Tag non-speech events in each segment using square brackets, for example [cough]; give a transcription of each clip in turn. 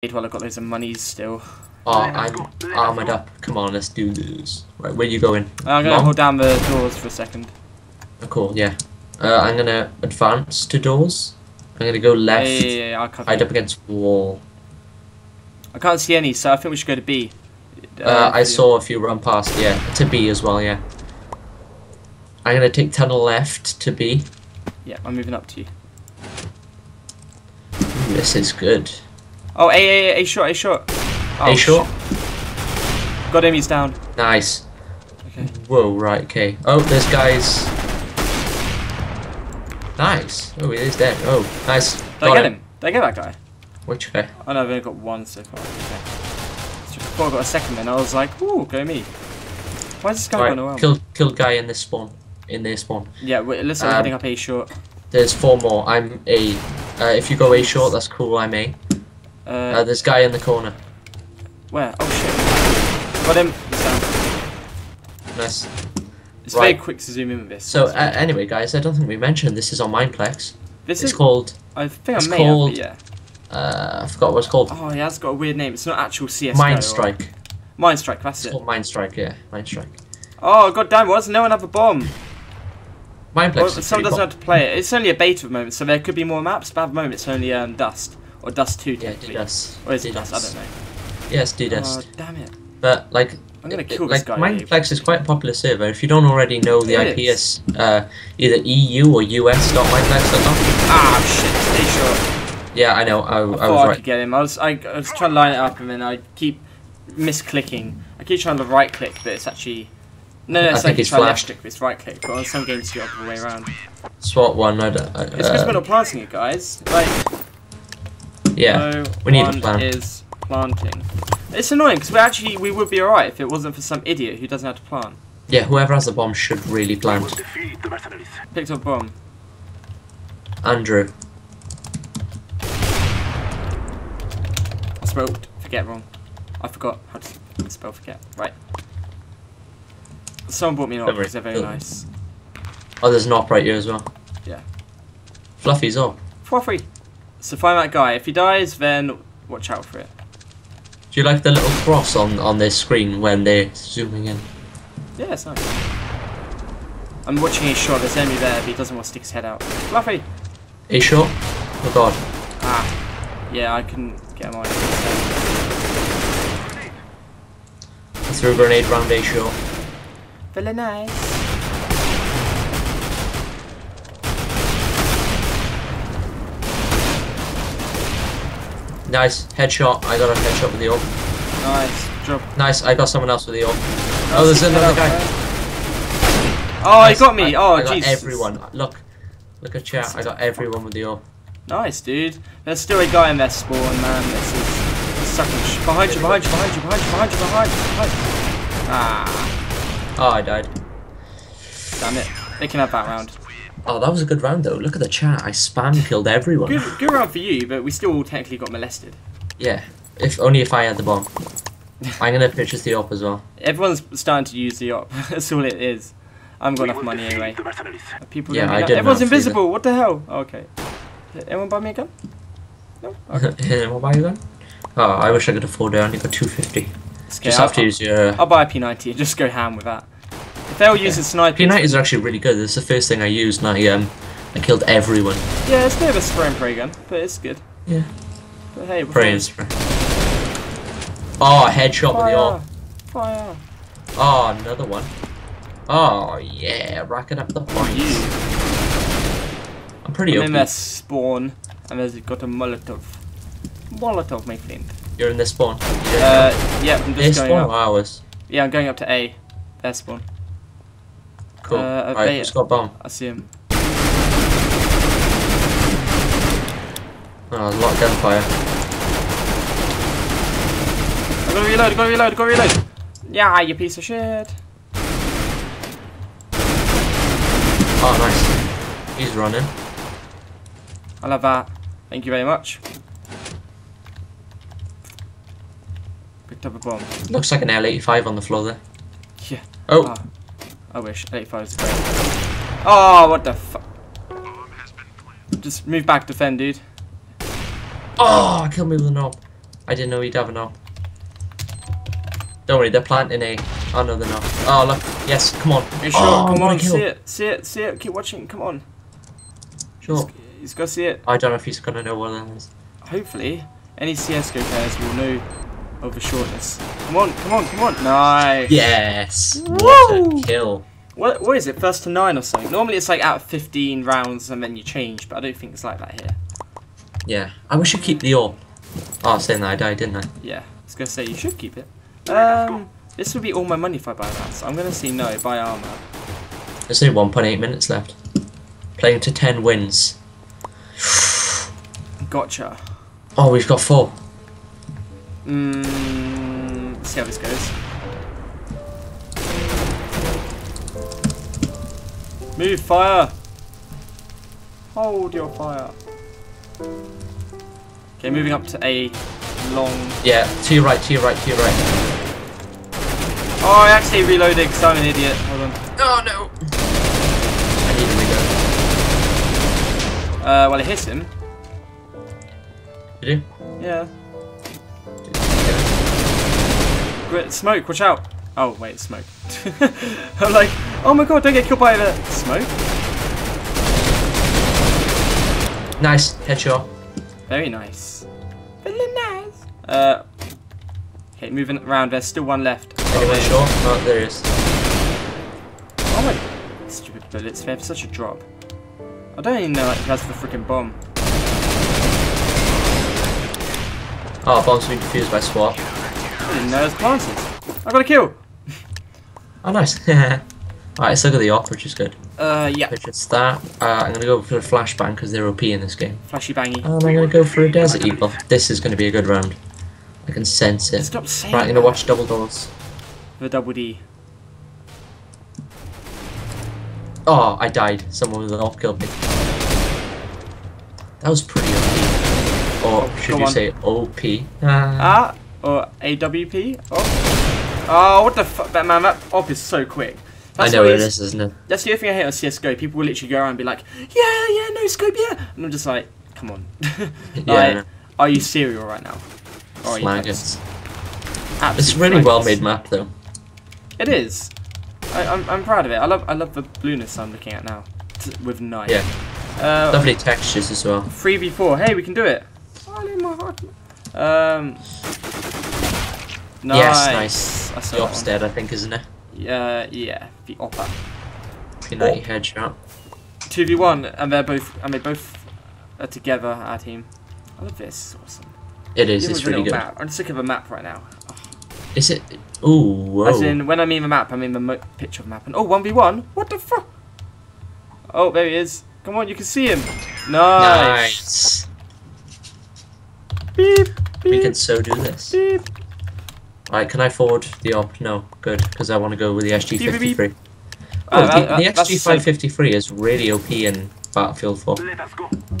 while I've got loads of monies still. Oh, I'm armored up. Come on, let's do this. Right, where you going? I'm gonna Long? hold down the doors for a second. Oh, cool, yeah. Uh, I'm gonna advance to doors. I'm gonna go left, yeah, yeah, yeah, I'll cover hide you. up against wall. I can't see any, so I think we should go to B. Uh, I yeah. saw a few run past, yeah. To B as well, yeah. I'm gonna take tunnel left to B. Yeah, I'm moving up to you. Ooh, this is good. Oh, A, A, A, A shot, A shot. Oh, A shot. shit. Got him, he's down. Nice. Okay. Whoa, right, okay. Oh, there's guys. Nice. Oh, he is dead. Oh, nice. Did I get him? Did I get that guy? Which guy? Oh no, I've only got one so far. Okay. So before I got a second then, I was like, ooh, go me. Why is this guy going around? kill, kill guy in this spawn. In their spawn. Yeah, wait, listen, I'm Um, heading up A short. There's four more. I'm A. Uh, if you go A short, that's cool. I'm A. Uh, Uh, there's guy in the corner. where? Oh shit. Got him. He's down. Nice. It's very quick to zoom in with this. So uh, anyway, guys, I don't think we mentioned this is on Mineplex. this It's is called. I think it's I may called- have, yeah. Uh, I forgot what it's called. Oh, yeah, it's got a weird name. It's not actual CS:GO. Mind or- Strike. Mine Strike. That's It's it. called Mine Strike. Yeah, Mine Strike. Oh god damn! Why does no one have a bomb? Mineplex Well, someone doesn't have to play it. It's only a beta at the moment, so there could be more maps. But at the moment, it's only um, Dust or Dust Two. Yeah, technically. do dust. Or is it Dust? I don't know. Yes, do dust. Oh damn it! but like, I'm gonna it- kill like this guy. Mineplex is quite a popular server. If you don't already know, the It IP is. uh, either EU or US.mineplex.com. Ah shit! Stay short. Yeah, I know. I, I, I thought was I right. could get him. I was I, I was trying to line it up, and then I keep misclicking. I keep trying to right click, but it's actually no, no. I It's think like he's trying left flashed. click, but it's right click. But on some games, you go the other way around. SWAT one. I don't, I, It's because uh, we're not planting it, guys. Like yeah, no we need a one plan. is planting. It's annoying because we actually we would be alright if it wasn't for some idiot who doesn't have to plant. yeah. Whoever has the bomb should really plant. Defeat the mercenaries. Picked up bomb. Andrew. I spelled forget wrong. I forgot how to spell forget. Right. Someone bought me an op Don't because they're very Don't- nice. Oh, there's an op right here as well. Yeah. Fluffy's up. For free. So find that guy. If he dies, then watch out for it. Do you like the little cross on on their screen when they're zooming in? Yeah, it's nice. I'm watching his shot. There's enemy there, but he doesn't want to stick his head out. Fluffy. You sure? Oh god. Ah. Yeah, I couldn't get him on. I threw a grenade round A short. Very nice. Nice headshot. I got a headshot with the orb. Nice. Nice. I got someone else with the orb. Oh, there's another guy. Oh, Nice. he got me. I, oh, I got jeez. everyone. Look. Look at chat. I got everyone with the orb. Nice, dude. There's still a guy in their spawn, man. This is sucking sh- behind you, behind you, behind you, behind you, behind you, behind you, behind you. Ah, Oh, I died. damn it. They can have that round. Oh, that was a good round though. Look at the chat. I spam killed everyone. Good, good round for you, but we still all technically got molested. Yeah. If only if I had the bomb. I'm gonna purchase the op as well. Everyone's starting to use the op. [laughs] That's all it is. I haven't got enough money anyway. Are people Yeah, I didn't Everyone's to either. invisible. What the hell? Oh, okay. Did anyone buy me a gun? No. [laughs] Okay. what buy you a gun? Oh, I wish I could afford it. I only got 250. Okay, Just I'll, have to use your. I'll buy a P90 and just go ham with that. If they're all using snipers, P90 is actually really good. Is the first thing I used, and I um, I killed everyone. yeah, it's a bit of a spray and pray gun, but it's good. Yeah. But hey, Pray and spray. Oh, a headshot with the Fire! Fire! Oh, another one. Oh yeah, racking up the points. I'm pretty I'm in their spawn, and there's got a Molotov. Molotov, my friend. You're in this spawn. Uh, yeah, I'm this just going spawn up. Yeah, I'm going up to A. Their spawn. Cool. Uh, right, they- who's got bomb? I see him. Oh, there's a lot of gunfire. I gotta reload, I gotta reload, I gotta reload! Yeah, you piece of shit! Oh, nice. He's running. I love that. Thank you very much. Picked up a bomb. Looks like an L85 on the floor there. Yeah. Oh, Ah, I wish. 85 is great. Oh, what the fuck? Just move back, defend, dude. oh, kill me with a knob. I didn't know he'd have a knob. Don't worry, they're planting A. Oh no, they're not. Oh look, yes, come on. You sure? Oh, come on, kill. see it, see it, see it. Keep watching. Come on. Sure. He's got to see it. I don't know if he's gonna know what that is. Hopefully, any CS:GO players will know of the shortness. Come on, come on, come on. Nice. Yes! What a kill. What, what is it? First to nine or something? Normally it's like out of 15 rounds and then you change, but I don't think it's like that here. Yeah. I wish you'd keep the AWP. Oh, I was saying that I died, didn't I? Yeah, I was gonna say you should keep it. Um, this would be all my money if I buy that. So I'm gonna say no. Buy armor. There's only 1.8 minutes left. Playing to 10 wins. [sighs] Gotcha. Oh, we've got four. Mmm. let's see how this goes. Move fire. Hold your fire. Okay, moving up to a long. Yeah, to your right, to your right, to your right. Oh, I actually reloaded because I'm an idiot. Hold on. Oh no! I need to reload. Uh, well, it hits him. Did you? Yeah. Smoke, watch out. Oh, wait, it's smoke. [laughs] I'm like, oh my god, don't get killed by the smoke. Nice, headshot. Very nice. Very nice. Uh, okay, moving around. There's still one left. Oh, Anyone there- sure? Oh, there is. Oh my stupid bullets. They have such a drop. I don't even know like, who has the freaking bomb. Oh, bomb's been defused by SWAT. Didn't know it was planted. I got a kill. Oh, nice. [laughs] Alright, look at the op, which is good. Uh, yeah. Which is that. Uh, I'm gonna go for a flashbang because they're OP in this game. Flashy bangy. And I'm gonna go for a Desert Eagle. This is gonna be a good round. I can sense it. Stop saying Right, I'm gonna watch double doors. the double D. Oh, I died. Someone with an op killed me. That was pretty OP. Or should Go you on. say OP? Ah. Ah, or AWP. Oh. Oh, what the fuck, that man? That op is so quick. I That's know what it is. is, isn't it? That's the other thing I hate on CS:GO. People will literally go around and be like, "Yeah, yeah, no scope, yeah," and I'm just like, "Come on, [laughs] like, Yeah. are you serial right now?" Or are you Slag just it. It's a really flaggers? well made map though. It is. I, I'm, I'm proud of it. I love I love the blueness I'm looking at now with night. Yeah. Uh, Lovely textures as well. Three v four. Hey, we can do it. In my heart. Um. Nice. Yes, nice. The op's dead, I think, isn't it? Uh, yeah, the oppa. P90 headshot. Two v one, and they're both and they both are together. Our team. I love this. It's awesome. It is, it's really good. Map. I'm sick of a map right now. Is it? Ooh, whoa. As in, when I mean the map, I mean the mo- picture of the map. And oh, one v one. What the fuck? Oh, there he is. Come on, you can see him. Nice. Nice. Beep, beep, We can so do this. beep. Right, can I forward the op? No, good, because I want to go with the SG53. Oh, Oh, that- the, that- the that's SG553 is really OP in Battlefield 4.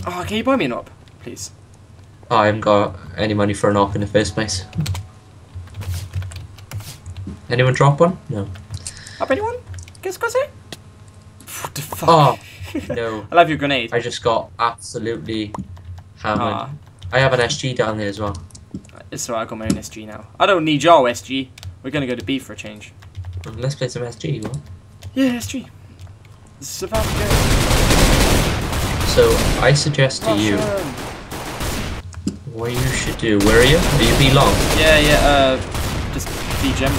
Oh, can you buy me an op, please? Oh, I haven't got any money for an op in the first place. Anyone drop one? No. Up anyone? Guess Gussie? What the fuck? Oh, [laughs] no. I love your grenade. I just got absolutely hammered. Ah, I have an SG down there as well. It's alright, I got my own SG now. I don't need your SG. We're gonna go to B for a change. Let's play some SG. What? Yeah, SG. This is about to go. So I suggest to you what you should do. Where are you? Are you B long? Yeah, yeah, uh, just B general.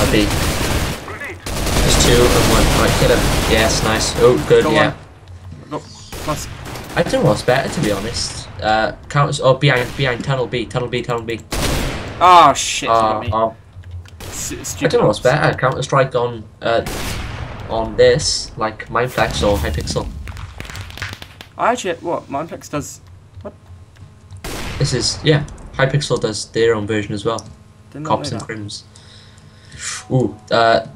I'll be. There's two and one. Right, kill him. Yes, nice. Oh, good. Go yeah. on. Go, plus. I don't know what's better to be honest. Uh, counters. Oh, behind, behind tunnel B, tunnel B, tunnel B. Oh shit, got Uh, oh, I don't know what's better. Counter Strike on uh, on this, like Mineplex or Hypixel. I actually, what, Mineplex does, What? This is yeah. Hypixel does their own version as well. did not Cops and. Crims. Ooh, uh,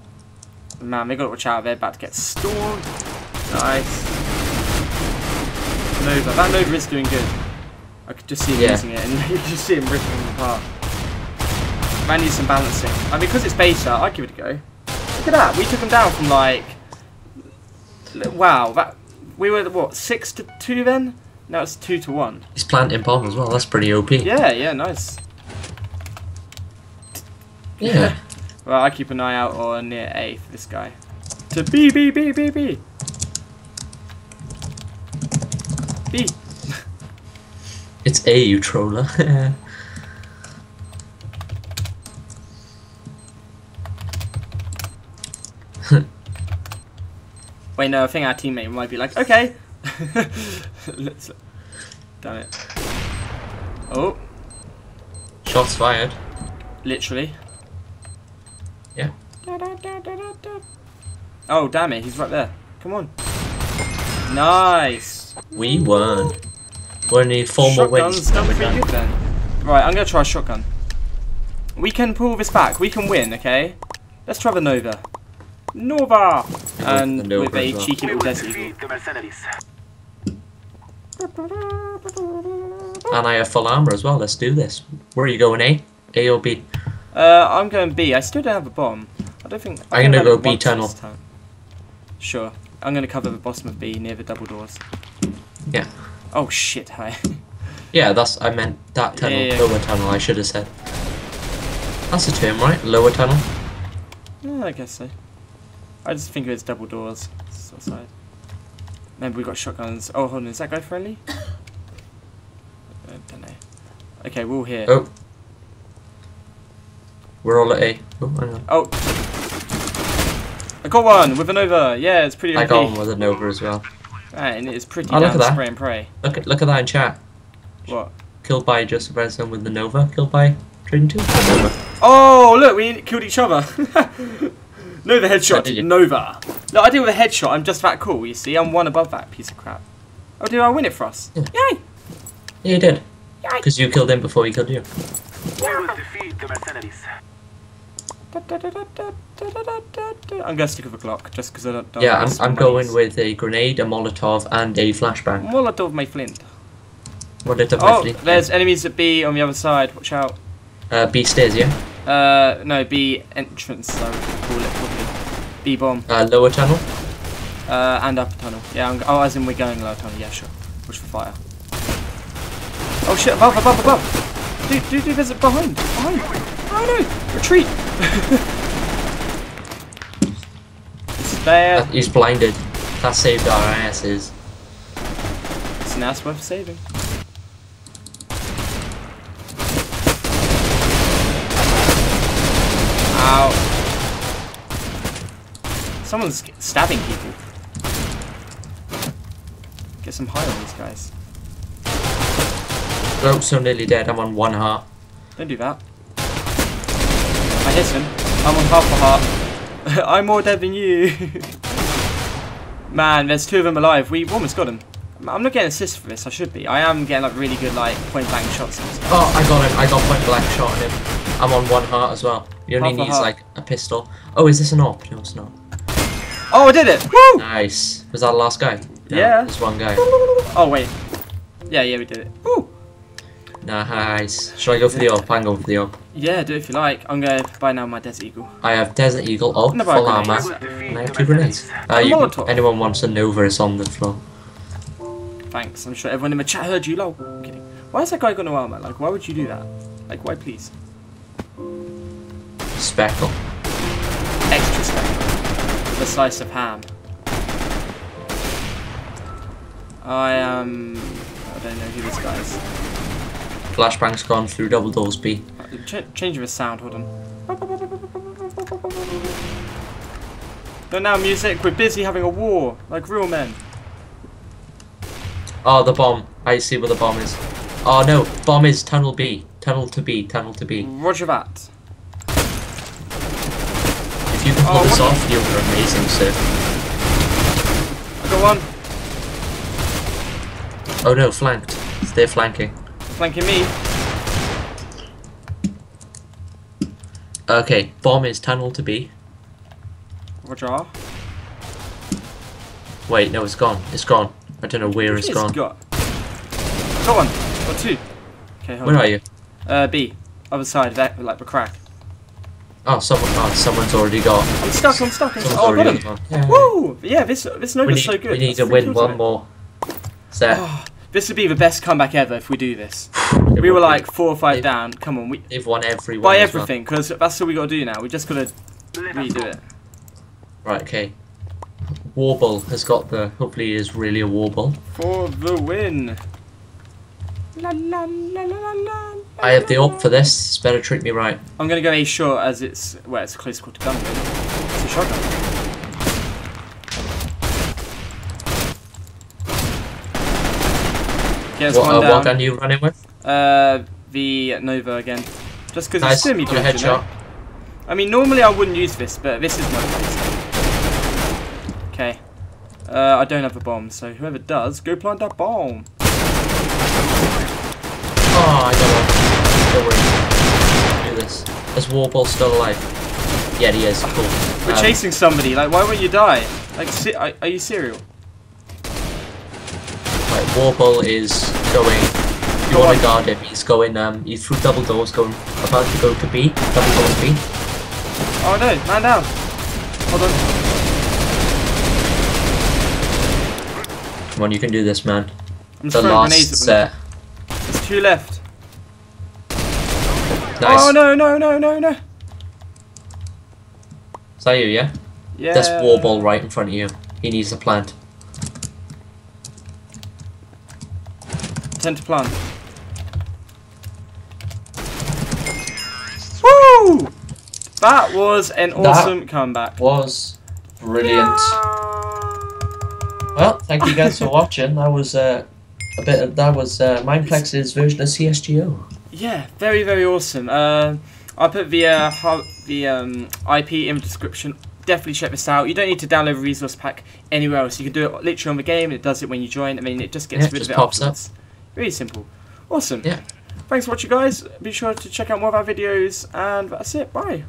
Man, they gotta watch out, they're about to get stormed. Nice. Nova, that Nova is doing good. I could just see him Yeah. using it and [laughs] you just see him ripping them apart. Man needs some balancing. And because it's beta, I'd give it a go. Look at that, we took him down from like... Wow, that we were, what, 6 to 2 then? Now it's 2 to 1. he's planting bomb as well. That's pretty OP. Yeah, yeah, nice. Yeah. [laughs] [laughs] Well, I keep an eye out on near A for this guy. To B, B, B, B, B. B. it's A, you troller. [laughs] Wait, no, I think our teammate might be like, okay. [laughs] Let's. Damn it. Oh, Shots fired. literally. Yeah. Oh, damn it, he's right there. Come on. Nice. We won. We only need four more wins. Shotgun's done pretty good then. Right, I'm gonna try a shotgun. We can pull this back. We can win, okay? Let's try the Nova. Nova! And the Nova with a well. cheeky We little will Desert Eagle. defeat the mercenaries. And I have full armor as well. Let's do this. Where are you going, A? A or B? Uh, I'm going B. I still don't have a bomb. I don't think. I I'm gonna go B tunnel. Sure. I'm gonna cover the bottom of B near the double doors. Yeah. Oh shit! Hi. Yeah, that's I meant that tunnel, Yeah, yeah. lower tunnel. I should have said. That's the term, right? Lower tunnel. yeah, I guess so. I just think it's double doors. It's outside. Maybe we got shotguns. Oh, hold on. Is that guy friendly? [coughs] I don't know. Okay, we're all here. Oh. We're all at A. Oh, I know. Oh. I got one with an over. Yeah, it's pretty I got one with a Nova as well. Right, and it's pretty Oh, look at that. spray and pray. Look at look at that in chat. What? Killed by just Redstone with the Nova. Killed by Trading Two. Oh, look, we killed each other. [laughs] Nova How headshot. did? Nova. No, I deal with a headshot. I'm just that cool, you see. I'm one above that piece of crap. Oh, did I win it for us? Yeah. Yay! Yeah, you did. Yay! Because you killed him before he killed you. We will defeat the mercenaries. I'm gonna stick with a Glock just because I don't. don't Yeah, I'm, I'm going with a grenade, a Molotov, and a flashbang. Molotov, my flint. The Oh, there's enemies at B on the other side. Watch out. uh, B stairs, yeah. Uh, no, B entrance. I would call it probably. B bomb. Uh, lower tunnel. Uh, and upper tunnel. Yeah. I'm, oh, as in we're going lower tunnel. Yeah, sure. Watch for fire. Oh shit! Above, above, above. Dude, dude, dude, there's a behind, behind. Oh no! Retreat. It's. Uh, he's blinded. That saved our asses. It's an ass worth saving. Ow. Someone's stabbing people. Get some high on these guys. Oh, so nearly dead. I'm on one heart. Don't do that. I hit him. I'm on half a heart. [laughs] I'm more dead than you. [laughs] Man, there's two of them alive. We almost got him. I'm not getting assists for this. I should be. I am getting like really good like point blank shots. Oh, I got him. I got point blank shot on him. I'm on one heart as well. He only needs heart. like a pistol. Oh, is this an op? No, it's not. Oh, I did it! Woo! Nice. Was that the last guy? No, Yeah. There's one guy. Oh wait. Yeah, yeah, we did it. Woo! Nice. Should I go for the op? I'm going for the op. Yeah, do it if you like. I'm gonna buy now my Desert Eagle. I have Desert Eagle op, No, full armor, grenades. We will defeat and I have two grenades. Uh, you, anyone wants a Nova, it's on the floor. Thanks. I'm sure everyone in the chat heard you. Lol. I'm kidding. Why has that guy got no armor? Like, why would you do that? Like, why please? Speckle. Extra special. With a slice of ham. I am. I don't know who this guy is. Flashbang's gone through double doors B. Ch- change of sound. Hold on. No, now music. We're busy having a war, like real men. Oh, the bomb. I see where the bomb is. Oh no, bomb is tunnel B. Tunnel to B. Tunnel to B. Roger that. If you can ah, pull Oh, this off, you're amazing, sir. I got one Oh no, flanked. They're flanking. Flanking me. Okay, bomb is tunnel to B. Roger. Wait, no, it's gone. It's gone. I don't know where it's It's gone. got. Got one. Got two. Okay, hold Where on. are you? Uh, B. Other side, of that, like the crack. Oh, someone. Oh, someone's already got. I'm stuck. I'm stuck. I'm stuck. Oh, I got him. Yeah. Woo! Yeah, this this Nova's so good. we need That's to win one more set. This would be the best comeback ever if we do this. It [sighs] we were like four or five They've- down. Come on, we They've won every one. buy as well. everything because that's all we got to do now. We just got to Let us redo it. Right, okay. Warble has got the. Hopefully, it is really a warble. for the win. La, la, la, la, la, la, I have the up for this. It's better treat me right. I'm gonna go A short as it's well, it's a close quarter gun. It's a shotgun. Gets What, one uh, down. what gun you running with? Uh, the Nova again. Just because Nice. it's semi built, you know? headshot. I mean, normally I wouldn't use this, but this is my place. Okay. Uh, I don't have a bomb, so whoever does, go plant that bomb. Oh, I got one. Don't worry. Do this. Is Warble still alive? Yeah, he is. Cool. We're Um, chasing somebody. Like, why won't you die? Like, si- are, are you serial? Right, Warble is going. You want to guard him? He's going. Um, he's through double doors, going about to go to B. Double doors B. Oh no, man down. Hold on. Come on, you can do this, man. I'm The last set. There's two left. Nice. Oh no, no, no, no, no. Is that you? Yeah. Yeah. There's Warble right in front of you. He needs to plant. Tend to plant. Woo! That was an That- awesome comeback. Was brilliant. Well, thank you guys for [laughs] watching. That was uh, a bit. Of, that was uh, Mineplex's version of CSGO. Yeah, very, very awesome. Uh, I'll put the uh, the um, IP in the description. Definitely check this out. You don't need to download a resource pack anywhere else. You can do it literally on the game. It does it when you join. I mean, it just gets Yeah, rid just of it pops up. Really simple. Awesome. Yeah. Thanks for watching, guys. Be sure to check out more of our videos. And that's it. Bye.